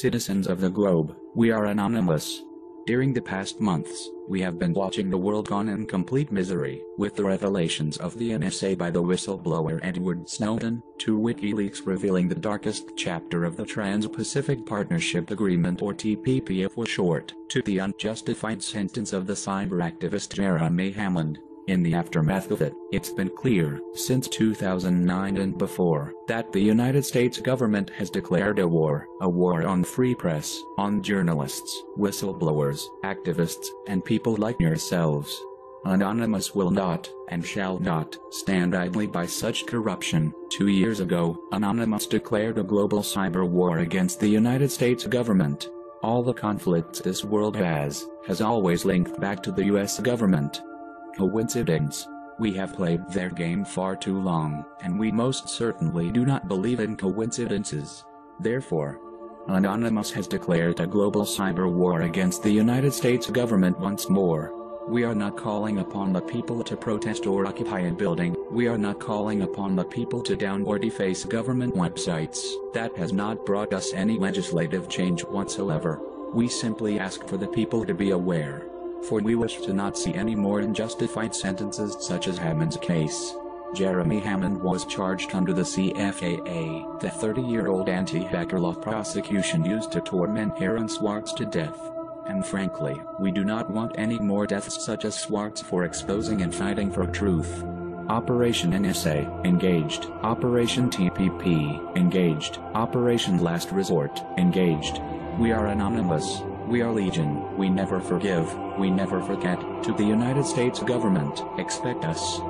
Citizens of the globe, we are anonymous. During the past months, we have been watching the world gone in complete misery, with the revelations of the NSA by the whistleblower Edward Snowden, to WikiLeaks revealing the darkest chapter of the Trans-Pacific Partnership Agreement or TPP for short, to the unjustified sentence of the cyber activist Jeremy Hammond, in the aftermath of it, it's been clear, since 2009 and before, that the United States government has declared a war, a war on free press, on journalists, whistleblowers, activists, and people like yourselves. Anonymous will not, and shall not, stand idly by such corruption. Two years ago, Anonymous declared a global cyber war against the United States government. All the conflicts this world has, has always linked back to the US government. Coincidence? We have played their game far too long, and we most certainly do not believe in coincidences. Therefore, Anonymous has declared a global cyber war against the United States government once more. We are not calling upon the people to protest or occupy a building, we are not calling upon the people to down or deface government websites. That has not brought us any legislative change whatsoever. We simply ask for the people to be aware for we wish to not see any more unjustified sentences such as Hammond's case. Jeremy Hammond was charged under the CFAA, the 30-year-old anti-hacker law prosecution used to torment Aaron Swartz to death. And frankly, we do not want any more deaths such as Swartz for exposing and fighting for truth. Operation NSA, engaged. Operation TPP, engaged. Operation Last Resort, engaged. We are anonymous. We are legion. We never forgive. We never forget. To the United States government, expect us.